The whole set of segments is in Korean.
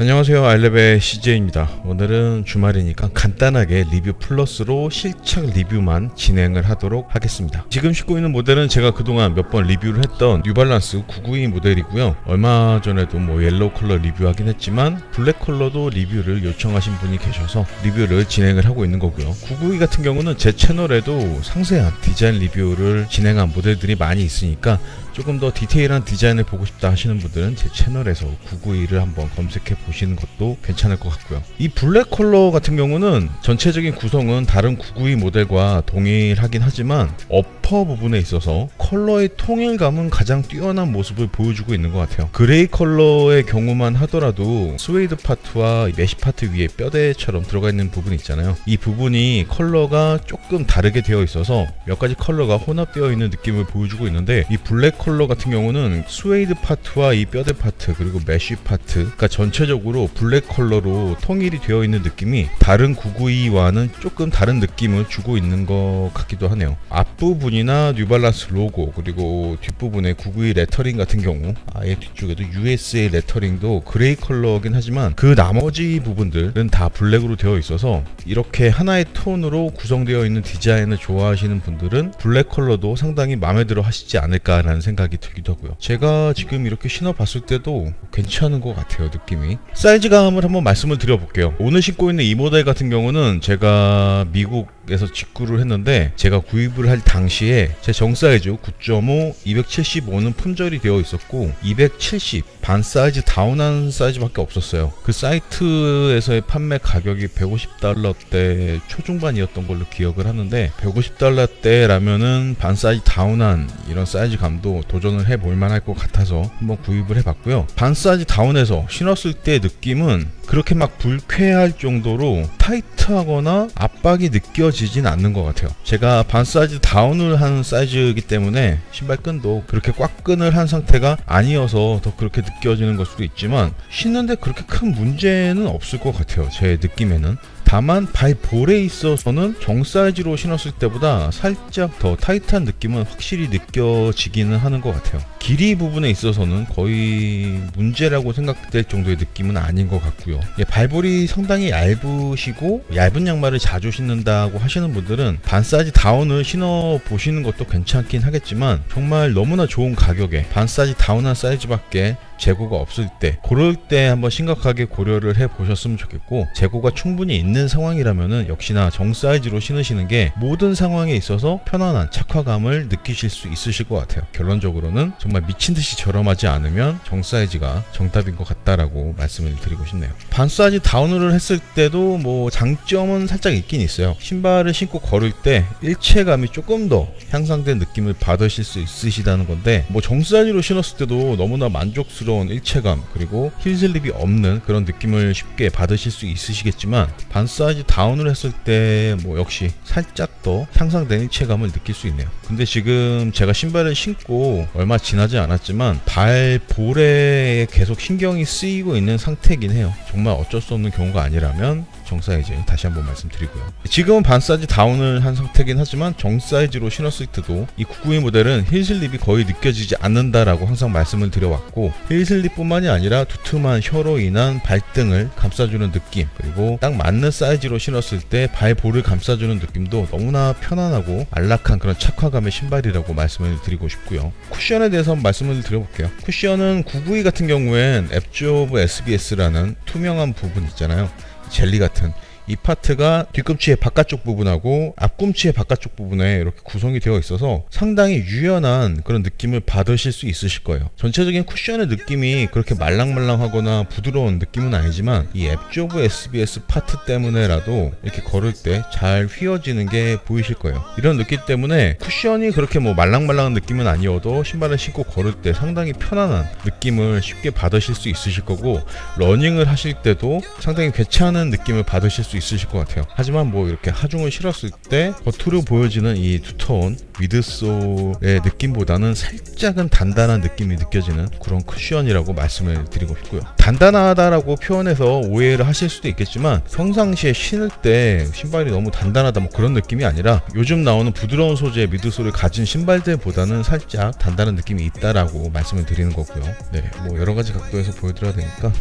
안녕하세요. 알레베 CJ입니다. 오늘은 주말이니까 간단하게 리뷰 플러스로 실착 리뷰만 진행을 하도록 하겠습니다. 지금 신고 있는 모델은 제가 그동안 몇 번 리뷰를 했던 뉴발란스 992 모델이고요. 얼마 전에도 뭐 옐로우 컬러 리뷰하긴 했지만 블랙 컬러도 리뷰를 요청하신 분이 계셔서 리뷰를 진행을 하고 있는 거고요. 992 같은 경우는 제 채널에도 상세한 디자인 리뷰를 진행한 모델들이 많이 있으니까 조금 더 디테일한 디자인을 보고 싶다 하시는 분들은 제 채널에서 992를 한번 검색해 보시는 것도 괜찮을 것 같고요. 이 블랙 컬러 같은 경우는 전체적인 구성은 다른 992 모델과 동일하긴 하지만 upper 부분에 있어서 컬러의 통일감은 가장 뛰어난 모습을 보여주고 있는 것 같아요. 그레이 컬러의 경우만 하더라도 스웨이드 파트와 메시 파트 위에 뼈대처럼 들어가 있는 부분이 있잖아요. 이 부분이 컬러가 조금 다르게 되어 있어서 몇 가지 컬러가 혼합되어 있는 느낌을 보여주고 있는데 이 블랙 컬러 같은 경우는 스웨이드 파트와 이 뼈대 파트 그리고 메쉬 파트 그러니까 전체적으로 블랙 컬러로 통일이 되어 있는 느낌이 다른 992와는 조금 다른 느낌을 주고 있는 것 같기도 하네요. 앞부분이나 뉴발란스 로고 그리고 뒷부분에 992 레터링 같은 경우 아예 뒤쪽에도 USA 레터링도 그레이 컬러긴 하지만 그 나머지 부분들은 다 블랙으로 되어 있어서 이렇게 하나의 톤으로 구성되어 있는 디자인을 좋아하시는 분들은 블랙 컬러도 상당히 마음에 들어 하시지 않을까라는 생각이 들기도 하고요. 제가 지금 이렇게 신어봤을 때도 괜찮은 것 같아요 느낌이. 사이즈감을 한번 말씀을 드려볼게요. 오늘 신고 있는 이 모델 같은 경우는 제가 미국 에서 직구를 했는데 제가 구입을 할 당시에 제 정사이즈 9.5 275는 품절이 되어 있었고 270 반 사이즈 다운한 사이즈밖에 없었어요. 그 사이트에서의 판매 가격이 150달러대 초중반이었던 걸로 기억을 하는데 150달러대라면은 반 사이즈 다운한 이런 사이즈감도 도전을 해볼 만할 것 같아서 한번 구입을 해봤고요. 반 사이즈 다운해서 신었을 때 느낌은 그렇게 막 불쾌할 정도로 타이트하거나 압박이 느껴지진 않는 것 같아요. 제가 반 사이즈 다운을 한 사이즈이기 때문에 신발끈도 그렇게 꽉 끈을 한 상태가 아니어서 더 그렇게 느껴지는 걸 수도 있지만 신는데 그렇게 큰 문제는 없을 것 같아요. 제 느낌에는. 다만 발볼에 있어서는 정 사이즈로 신었을 때보다 살짝 더 타이트한 느낌은 확실히 느껴지기는 하는 것 같아요. 길이 부분에 있어서는 거의 문제라고 생각될 정도의 느낌은 아닌 것 같고요. 예, 발볼이 상당히 얇으시고 얇은 양말을 자주 신는다고 하시는 분들은 반 사이즈 다운을 신어 보시는 것도 괜찮긴 하겠지만 정말 너무나 좋은 가격에 반 사이즈 다운한 사이즈밖에 재고가 없을 때 그럴 때 한번 심각하게 고려를 해 보셨으면 좋겠고 재고가 충분히 있는 상황이라면은 역시나 정 사이즈로 신으시는 게 모든 상황에 있어서 편안한 착화감을 느끼실 수 있으실 것 같아요. 결론적으로는 정말 미친 듯이 저렴하지 않으면 정 사이즈가 정답인 것 같다라고 말씀을 드리고 싶네요. 반 사이즈 다운을 했을 때도 뭐 장점은 살짝 있긴 있어요. 신발을 신고 걸을 때 일체감이 조금 더 향상된 느낌을 받으실 수 있으시다는 건데 뭐 정 사이즈로 신었을 때도 너무나 만족스러운 부드러운 일체감 그리고 heel slip이 없는 그런 느낌을 쉽게 받으실 수 있으시겠지만 반 사이즈 다운을 했을 때 뭐 역시 살짝 더 향상된 일체감을 느낄 수 있네요. 근데 지금 제가 신발을 신고 얼마 지나지 않았지만 발볼에 계속 신경이 쓰이고 있는 상태이긴 해요. 정말 어쩔 수 없는 경우가 아니라면 정 사이즈 다시 한번 말씀드리고요. 지금은 반 사이즈 다운을 한 상태긴 하지만 정 사이즈로 신었을 때도 이 992 모델은 heel slip이 거의 느껴지지 않는다라고 항상 말씀을 드려왔고 heel slip뿐만이 아니라 두툼한 혀로 인한 발등을 감싸주는 느낌 그리고 딱 맞는 사이즈로 신었을 때 발볼을 감싸주는 느낌도 너무나 편안하고 안락한 그런 착화감의 신발이라고 말씀을 드리고 싶고요. 쿠션에 대해서 말씀을 드려볼게요. 쿠션은 992 같은 경우엔 ABZORB SBS라는 투명한 부분 있잖아요. 젤리 같은 이 파트가 뒤꿈치의 바깥쪽 부분하고 앞꿈치의 바깥쪽 부분에 이렇게 구성이 되어 있어서 상당히 유연한 그런 느낌을 받으실 수 있으실 거예요. 전체적인 쿠션의 느낌이 그렇게 말랑말랑하거나 부드러운 느낌은 아니지만 이 ABZORB SBS 파트 때문에라도 이렇게 걸을 때 잘 휘어지는 게 보이실 거예요. 이런 느낌 때문에 쿠션이 그렇게 뭐 말랑말랑한 느낌은 아니어도 신발을 신고 걸을 때 상당히 편안한 느낌을 쉽게 받으실 수 있으실 거고 러닝을 하실 때도 상당히 괜찮은 느낌을 받으실 수 있으실 것 같아요. 하지만 뭐 이렇게 하중을 실었을 때 겉으로 보여지는 이 두터운 midsole의 느낌보다는 살짝은 단단한 느낌이 느껴지는 그런 쿠션이라고 말씀을 드리고 싶고요. 단단하다라고 표현해서 오해를 하실 수도 있겠지만 평상시에 신을 때 신발이 너무 단단하다 뭐 그런 느낌이 아니라 요즘 나오는 부드러운 소재의 midsole을 가진 신발들보다는 살짝 단단한 느낌이 있다라고 말씀을 드리는 거고요. 네 뭐 여러 가지 각도에서 보여드려야 되니까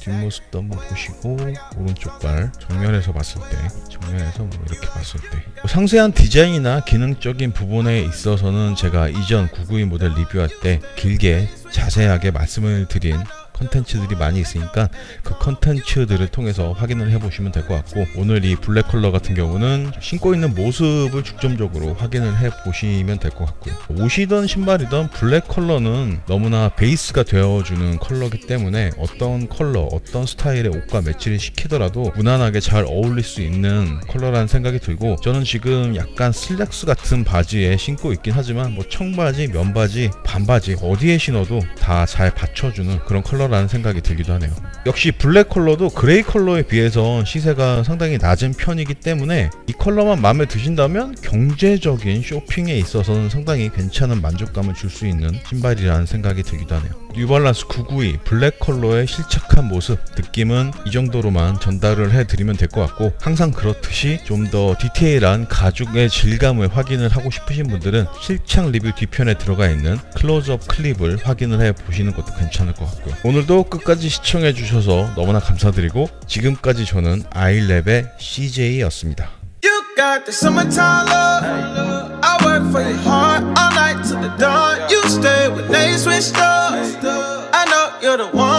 뒷모습도 한번 보시고 오른쪽 발 정면에서 봤을 때 정면에서 뭐 이렇게 봤을 때. 뭐 상세한 디자인이나 기능적인 부분에 있어서는 제가 이전 992 모델 리뷰할 때 길게 자세하게 말씀을 드린 컨텐츠들이 많이 있으니까 그 컨텐츠들을 통해서 확인을 해보시면 될 것 같고 오늘 이 블랙 컬러 같은 경우는 신고 있는 모습을 중점적으로 확인을 해보시면 될 것 같고요. 옷이든 신발이든 블랙 컬러는 너무나 베이스가 되어주는 컬러기 때문에 어떤 컬러 어떤 스타일의 옷과 매치를 시키더라도 무난하게 잘 어울릴 수 있는 컬러라는 생각이 들고 저는 지금 약간 슬랙스 같은 바지에 신고 있긴 하지만 뭐 청바지 면바지 반바지 어디에 신어도 다 잘 받쳐주는 그런 컬러 라는 생각이 들기도 하네요. 역시 블랙 컬러도 gray 컬러에 비해서 시세가 상당히 낮은 편이기 때문에 이 컬러만 마음에 드신다면 경제적인 쇼핑에 있어서는 상당히 괜찮은 만족감을 줄 수 있는 신발이라는 생각이 들기도 하네요. 뉴발란스 992 블랙 컬러의 실착 한 모습 느낌은 이 정도로만 전달을 해드리면 될 것 같고 항상 그렇듯이 좀 더 디테일한 가죽의 질감을 확인을 하고 싶으신 분들은 실착 리뷰 뒤편에 들어가 있는 클로즈업 클립을 확인을 해 보시는 것도 괜찮을 것 같고요. 오늘도 끝까지 시청해 주셔서 너무나 감사드리고 지금까지 저는 아이랩의 CJ였습니다. Got the summertime love. I work for your heart all night till the dawn. You stay when they switch up. I know you're the one.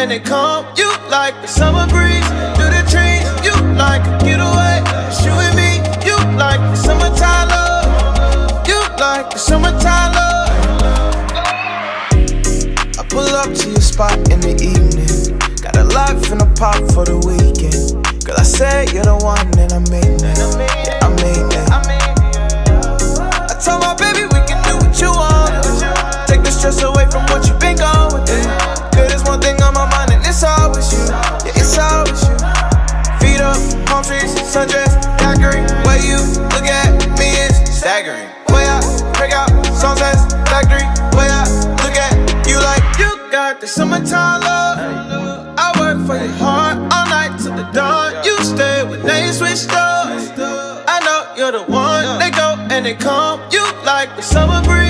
And they come. You like the summer breeze through the trees. You like a getaway. It's you and me. You like the summertime love. You like the summertime love. I pull up to your spot in the evening. Got a life in a pop for the weekend. Girl, I said you're the one and I mean that. I mean that. I told my baby we got the summertime love. I work for your heart all night till the dawn. You stay when they switch up. I know you're the one. They go and they come. You like the summer breeze.